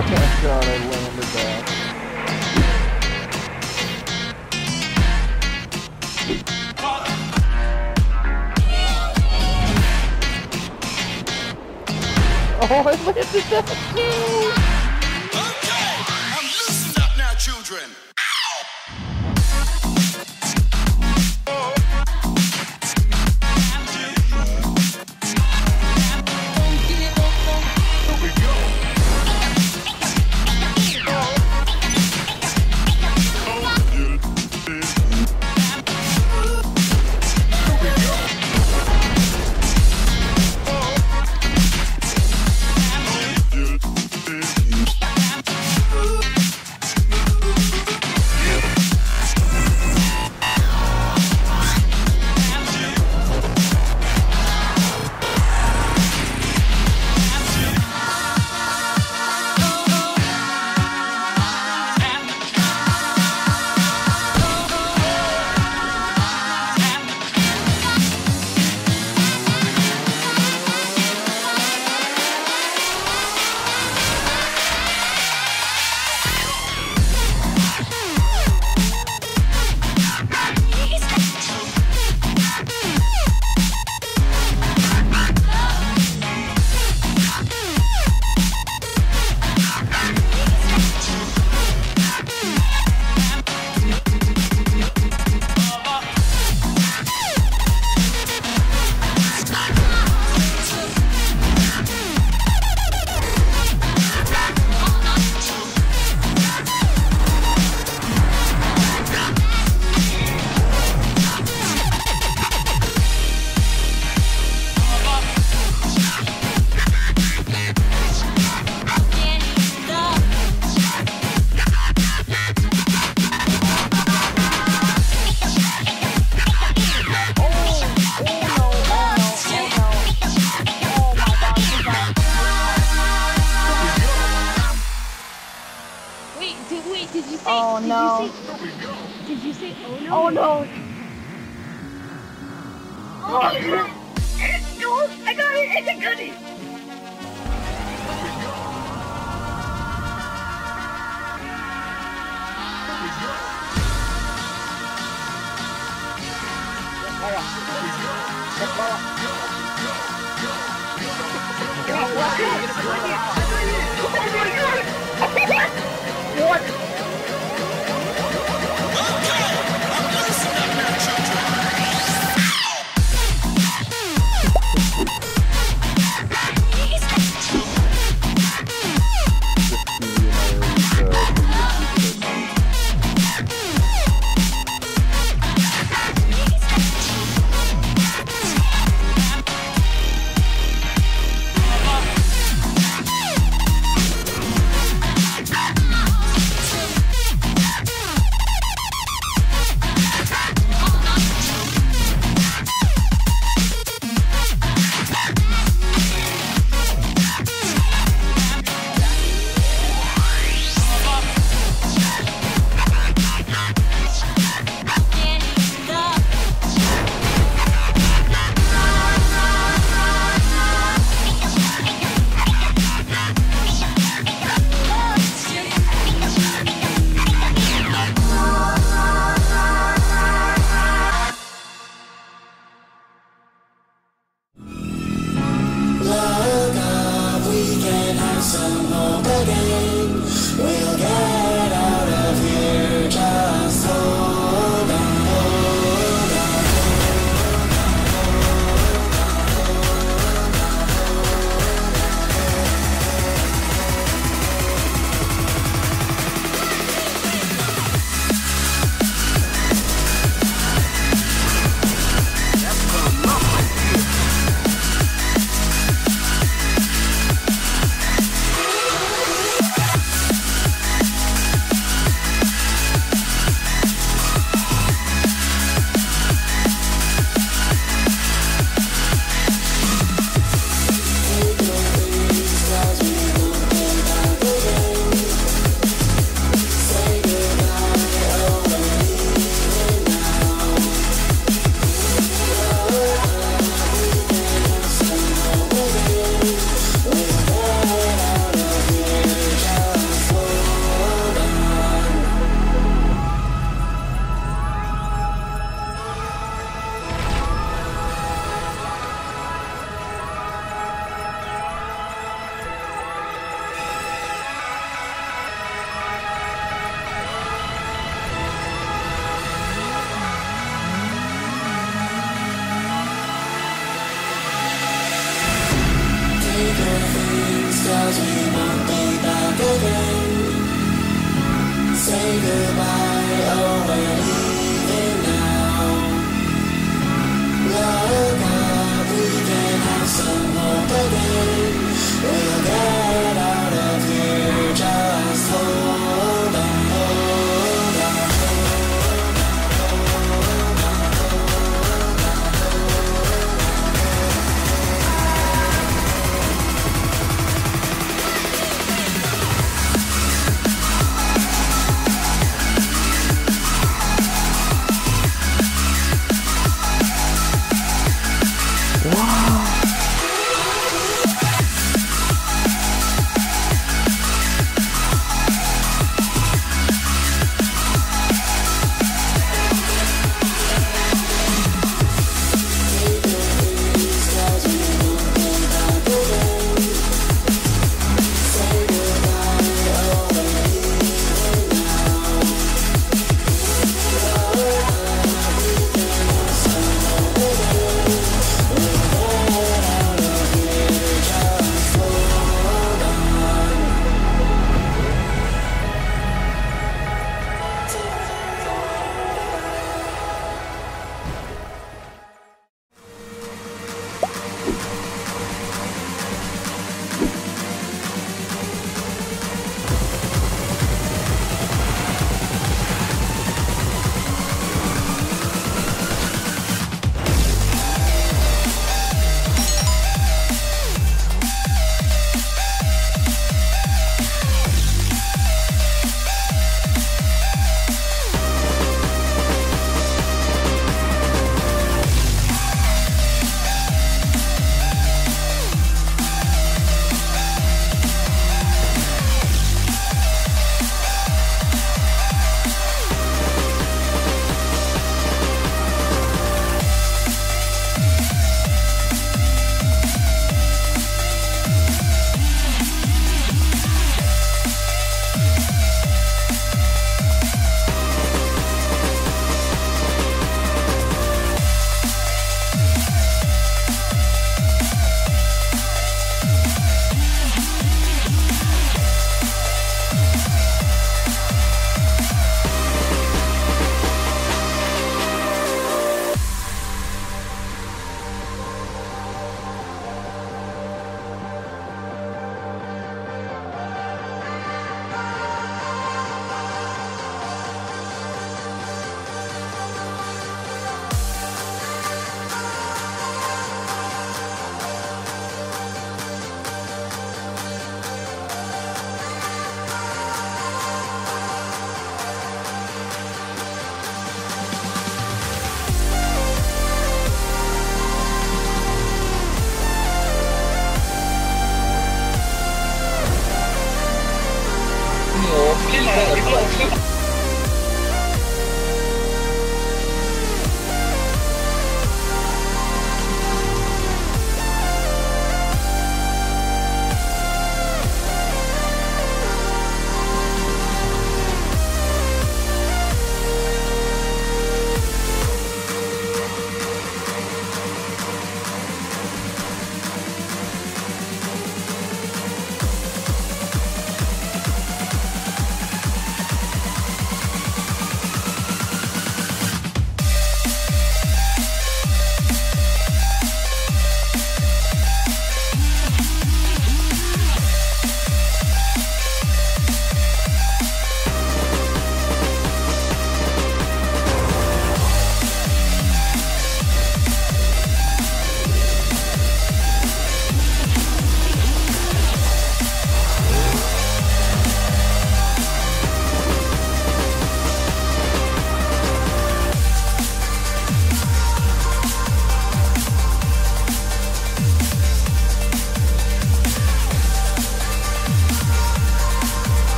my god, I landed that. Oh, I landed that too! Okay, I'm loosened up now, children. Oh did no. You say, did you say oh no? Oh no. Oh, no. It's yours. I got it. It's a goodie.